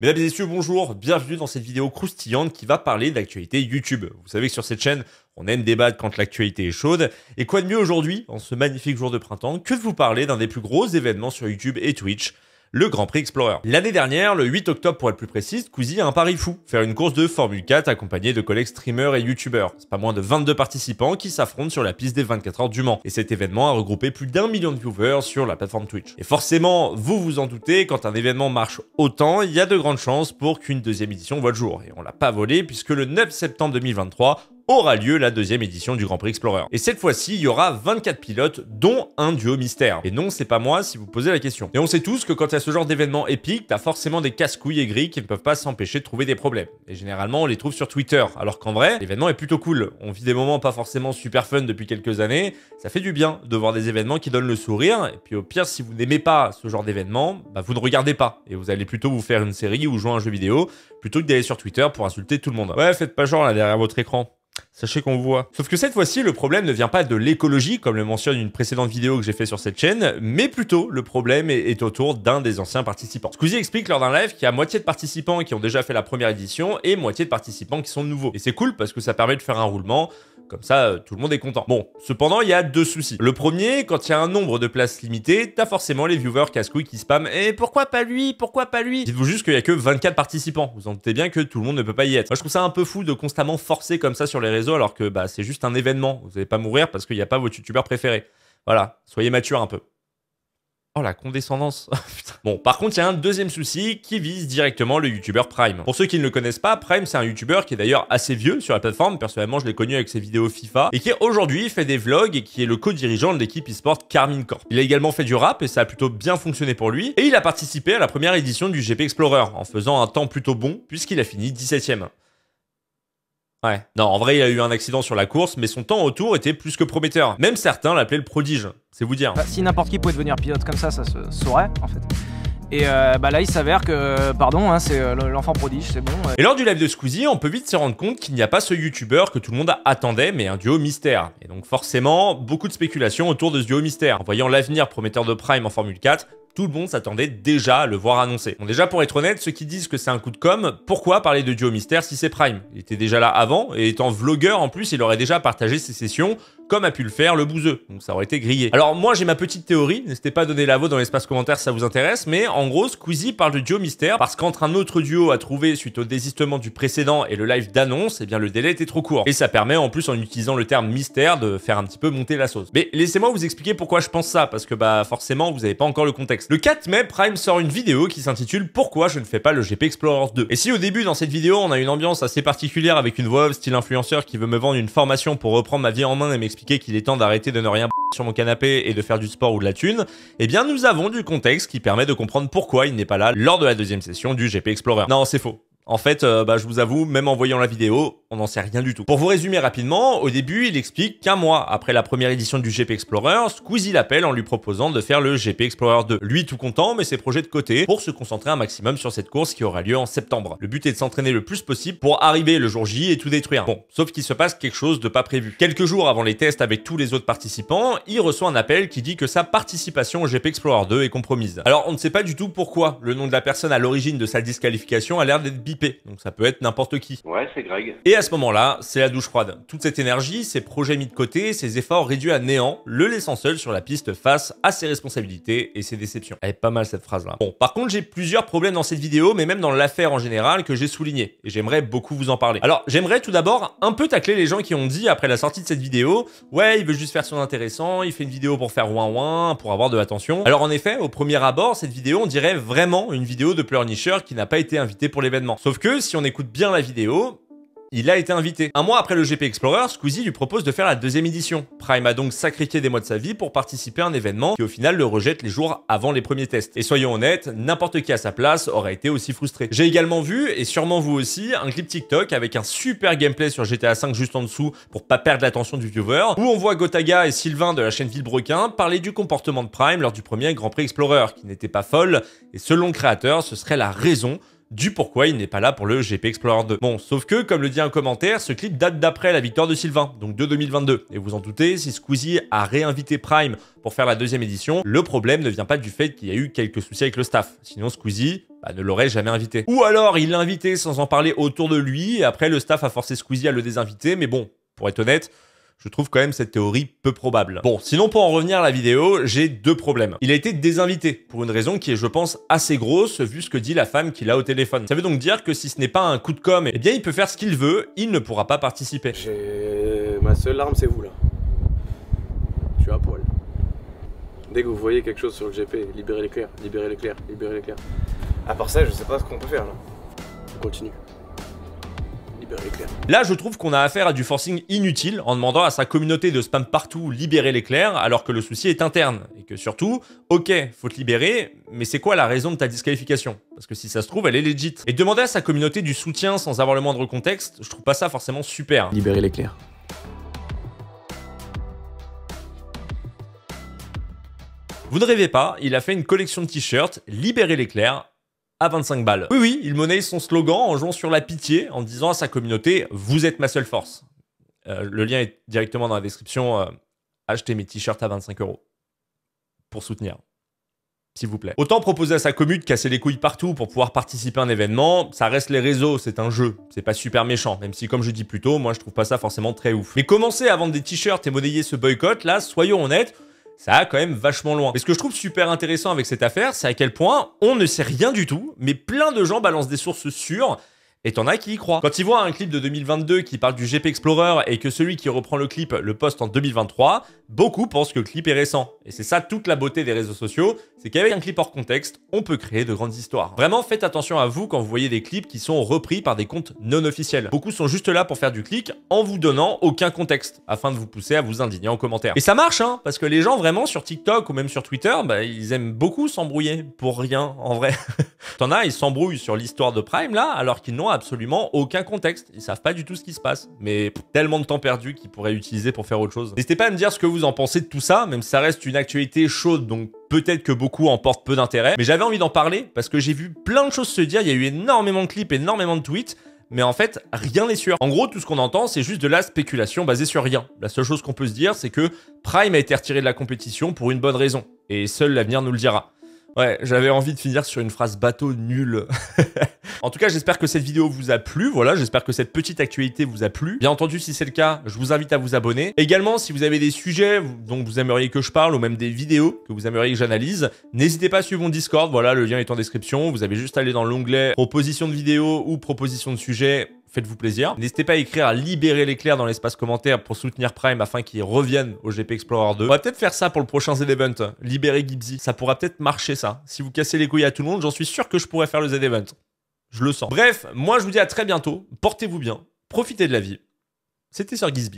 Mesdames et messieurs, bonjour, bienvenue dans cette vidéo croustillante qui va parler d'actualité YouTube. Vous savez que sur cette chaîne, on aime débattre quand l'actualité est chaude, et quoi de mieux aujourd'hui, en ce magnifique jour de printemps, que de vous parler d'un des plus gros événements sur YouTube et Twitch, le Grand Prix Explorer. L'année dernière, le 8 octobre pour être plus précis, Squeezie a un pari fou, faire une course de Formule 4 accompagnée de collègues streamers et youtubeurs. C'est pas moins de 22 participants qui s'affrontent sur la piste des 24 heures du Mans. Et cet événement a regroupé plus d'un million de viewers sur la plateforme Twitch. Et forcément, vous vous en doutez, quand un événement marche autant, il y a de grandes chances pour qu'une deuxième édition voit le jour. Et on l'a pas volé puisque le 9 septembre 2023, aura lieu la deuxième édition du Grand Prix Explorer. Et cette fois-ci, il y aura 24 pilotes, dont un duo mystère. Et non, c'est pas moi si vous posez la question. Et on sait tous que quand il y a ce genre d'événement épique, t'as forcément des casse-couilles aigris qui ne peuvent pas s'empêcher de trouver des problèmes. Et généralement, on les trouve sur Twitter, alors qu'en vrai, l'événement est plutôt cool. On vit des moments pas forcément super fun depuis quelques années. Ça fait du bien de voir des événements qui donnent le sourire. Et puis au pire, si vous n'aimez pas ce genre d'événement, bah vous ne regardez pas. Et vous allez plutôt vous faire une série ou jouer à un jeu vidéo, plutôt que d'aller sur Twitter pour insulter tout le monde. Ouais, faites pas genre là derrière votre écran. Sachez qu'on voit. Sauf que cette fois-ci, le problème ne vient pas de l'écologie, comme le mentionne une précédente vidéo que j'ai fait sur cette chaîne, mais plutôt le problème est, autour d'un des anciens participants. Squeezie explique lors d'un live qu'il y a moitié de participants qui ont déjà fait la première édition et moitié de participants qui sont nouveaux. Et c'est cool parce que ça permet de faire un roulement, comme ça, euh, tout le monde est content. Bon, cependant, il y a deux soucis. Le premier, quand il y a un nombre de places limitées, t'as forcément les viewers casse-couilles qui spamment. Et pourquoi pas lui? Pourquoi pas lui? Dites-vous juste qu'il y a que 24 participants. Vous en doutez bien que tout le monde ne peut pas y être. Moi, je trouve ça un peu fou de constamment forcer comme ça sur les réseaux alors que bah, c'est juste un événement. Vous n'allez pas mourir parce qu'il n'y a pas votre youtubeur préféré. Voilà, soyez mature un peu. Oh la condescendance. bon, par contre, il y a un deuxième souci qui vise directement le youtubeur Prime. Pour ceux qui ne le connaissent pas, Prime c'est un youtubeur qui est d'ailleurs assez vieux sur la plateforme. Personnellement, je l'ai connu avec ses vidéos FIFA et qui aujourd'hui fait des vlogs et qui est le co-dirigeant de l'équipe e-sport Carmine Corp. Il a également fait du rap et ça a plutôt bien fonctionné pour lui. Et il a participé à la première édition du GP Explorer en faisant un temps plutôt bon puisqu'il a fini 17ème. Ouais. Non, en vrai, il a eu un accident sur la course, mais son temps autour était plus que prometteur. Même certains l'appelaient le prodige, c'est vous dire. Bah, si n'importe qui pouvait devenir pilote comme ça, ça se saurait, en fait. Et euh, bah là, il s'avère que, pardon, hein, c'est euh, l'enfant prodige, c'est bon. Et lors du live de Squeezie, on peut vite se rendre compte qu'il n'y a pas ce youtubeur que tout le monde attendait, mais un duo mystère. Et donc forcément, beaucoup de spéculations autour de ce duo mystère. En voyant l'avenir prometteur de Prime en Formule 4, tout le monde s'attendait déjà à le voir annoncé. Bon, déjà, pour être honnête, ceux qui disent que c'est un coup de com', pourquoi parler de duo mystère si c'est Prime? Il était déjà là avant, et étant vlogueur en plus, il aurait déjà partagé ses sessions, comme a pu le faire le bouseux. Donc ça aurait été grillé. Alors moi, j'ai ma petite théorie, n'hésitez pas à donner la vôtre dans l'espace commentaire si ça vous intéresse, mais en gros, Squeezie parle de duo mystère parce qu'entre un autre duo à trouver suite au désistement du précédent et le live d'annonce, eh bien le délai était trop court. Et ça permet en plus, en utilisant le terme mystère, de faire un petit peu monter la sauce. Mais laissez-moi vous expliquer pourquoi je pense ça, parce que bah forcément, vous n'avez pas encore le contexte. Le 4 mai, Prime sort une vidéo qui s'intitule Pourquoi je ne fais pas le GP Explorer 2. Et si au début dans cette vidéo on a une ambiance assez particulière avec une voix style influenceur qui veut me vendre une formation pour reprendre ma vie en main et m'expliquer qu'il est temps d'arrêter de ne rien sur mon canapé et de faire du sport ou de la thune, eh bien nous avons du contexte qui permet de comprendre pourquoi il n'est pas là lors de la deuxième session du GP Explorer. Non, c'est faux. En fait, euh, bah, je vous avoue, même en voyant la vidéo, on n'en sait rien du tout. Pour vous résumer rapidement, au début, il explique qu'un mois après la première édition du GP Explorer, Squeezie l'appelle en lui proposant de faire le GP Explorer 2. Lui tout content, mais ses projets de côté pour se concentrer un maximum sur cette course qui aura lieu en septembre. Le but est de s'entraîner le plus possible pour arriver le jour J et tout détruire. Bon, sauf qu'il se passe quelque chose de pas prévu. Quelques jours avant les tests avec tous les autres participants, il reçoit un appel qui dit que sa participation au GP Explorer 2 est compromise. Alors, on ne sait pas du tout pourquoi. Le nom de la personne à l'origine de sa disqualification a l'air d'être bipé, donc ça peut être n'importe qui. Ouais, c'est Greg. Et à ce moment-là, c'est la douche froide. Toute cette énergie, ces projets mis de côté, ces efforts réduits à néant, le laissant seul sur la piste face à ses responsabilités et ses déceptions. Elle est pas mal cette phrase-là. Bon, par contre, j'ai plusieurs problèmes dans cette vidéo, mais même dans l'affaire en général, que j'ai souligné. Et j'aimerais beaucoup vous en parler. Alors, j'aimerais tout d'abord un peu tacler les gens qui ont dit après la sortie de cette vidéo, ouais, il veut juste faire son intéressant, il fait une vidéo pour faire ouin ouin, pour avoir de l'attention. Alors en effet, au premier abord, cette vidéo, on dirait vraiment une vidéo de pleurnicheur qui n'a pas été invité pour l'événement. Sauf que, si on écoute bien la vidéo, il a été invité. Un mois après le GP Explorer, Squeezie lui propose de faire la deuxième édition. Prime a donc sacrifié des mois de sa vie pour participer à un événement qui au final le rejette les jours avant les premiers tests. Et soyons honnêtes, n'importe qui à sa place aurait été aussi frustré. J'ai également vu, et sûrement vous aussi, un clip TikTok avec un super gameplay sur GTA V juste en dessous pour pas perdre l'attention du viewer, où on voit Gotaga et Sylvain de la chaîne Villebrequin parler du comportement de Prime lors du premier Grand Prix Explorer, qui n'était pas folle, et selon le créateur, ce serait la raison du pourquoi il n'est pas là pour le GP Explorer 2. Bon, sauf que, comme le dit un commentaire, ce clip date d'après la victoire de Sylvain, donc de 2022. Et vous en doutez, si Squeezie a réinvité Prime pour faire la deuxième édition, le problème ne vient pas du fait qu'il y a eu quelques soucis avec le staff. Sinon, Squeezie bah, ne l'aurait jamais invité. Ou alors, il l'a invité sans en parler autour de lui, et après, le staff a forcé Squeezie à le désinviter, mais bon, pour être honnête, je trouve quand même cette théorie peu probable. Bon, sinon pour en revenir à la vidéo, j'ai deux problèmes. Il a été désinvité, pour une raison qui est je pense assez grosse, vu ce que dit la femme qu'il a au téléphone. Ça veut donc dire que si ce n'est pas un coup de com', eh bien il peut faire ce qu'il veut, il ne pourra pas participer. Ma seule arme c'est vous là. Je suis à poil. Dès que vous voyez quelque chose sur le GP, libérez l'éclair, libérez l'éclair, libérez l'éclair. À part ça, je sais pas ce qu'on peut faire là. On continue. Là, je trouve qu'on a affaire à du forcing inutile en demandant à sa communauté de spam partout libérer l'éclair alors que le souci est interne. Et que surtout, ok, faut te libérer, mais c'est quoi la raison de ta disqualification? Parce que si ça se trouve, elle est legit. Et demander à sa communauté du soutien sans avoir le moindre contexte, je trouve pas ça forcément super. Libérer l'éclair. Vous ne rêvez pas, il a fait une collection de t-shirts, libérer l'éclair, à 25 balles. Oui, oui, il monnaie son slogan en jouant sur la pitié, en disant à sa communauté « Vous êtes ma seule force euh, Le lien est directement dans la description. Euh, achetez mes t-shirts à 25 euros. Pour soutenir. S'il vous plaît. Autant proposer à sa commune de casser les couilles partout pour pouvoir participer à un événement, ça reste les réseaux, c'est un jeu. C'est pas super méchant, même si comme je dis plus tôt, moi je trouve pas ça forcément très ouf. Mais commencer à vendre des t-shirts et monnayer ce boycott, là, soyons honnêtes, ça a quand même vachement loin. Et ce que je trouve super intéressant avec cette affaire, c'est à quel point on ne sait rien du tout, mais plein de gens balancent des sources sûres et t'en as qui y croient. Quand ils voient un clip de 2022 qui parle du GP Explorer et que celui qui reprend le clip le poste en 2023, beaucoup pensent que le clip est récent. Et c'est ça toute la beauté des réseaux sociaux, c'est qu'avec un clip hors contexte, on peut créer de grandes histoires. Vraiment, faites attention à vous quand vous voyez des clips qui sont repris par des comptes non officiels. Beaucoup sont juste là pour faire du clic en vous donnant aucun contexte, afin de vous pousser à vous indigner en commentaire. Et ça marche, hein, parce que les gens vraiment sur TikTok ou même sur Twitter, bah, ils aiment beaucoup s'embrouiller pour rien, en vrai. T'en as, ils s'embrouillent sur l'histoire de Prime là, alors qu'ils n'ont absolument aucun contexte. Ils savent pas du tout ce qui se passe. Mais tellement de temps perdu qu'ils pourraient utiliser pour faire autre chose. N'hésitez pas à me dire ce que vous en pensez de tout ça, même si ça reste une actualité chaude, donc peut-être que beaucoup en portent peu d'intérêt. Mais j'avais envie d'en parler parce que j'ai vu plein de choses se dire. Il y a eu énormément de clips, énormément de tweets mais en fait, rien n'est sûr. En gros, tout ce qu'on entend, c'est juste de la spéculation basée sur rien. La seule chose qu'on peut se dire, c'est que Prime a été retiré de la compétition pour une bonne raison, et seul l'avenir nous le dira. Ouais, j'avais envie de finir sur une phrase bateau nulle. en tout cas, j'espère que cette vidéo vous a plu. Voilà, j'espère que cette petite actualité vous a plu. Bien entendu, si c'est le cas, je vous invite à vous abonner. Également, si vous avez des sujets dont vous aimeriez que je parle ou même des vidéos que vous aimeriez que j'analyse, n'hésitez pas à suivre mon Discord. Voilà, le lien est en description. Vous avez juste à aller dans l'onglet proposition de vidéo ou proposition de sujet faites-vous plaisir. N'hésitez pas à écrire à libérer l'éclair dans l'espace commentaire pour soutenir Prime afin qu'il revienne au GP Explorer 2. On va peut-être faire ça pour le prochain Z-Event, libérer Gibbsy. Ça pourra peut-être marcher ça. Si vous cassez les couilles à tout le monde, j'en suis sûr que je pourrais faire le Z-Event. Je le sens. Bref, moi je vous dis à très bientôt. Portez-vous bien. Profitez de la vie. C'était Sir Gizby.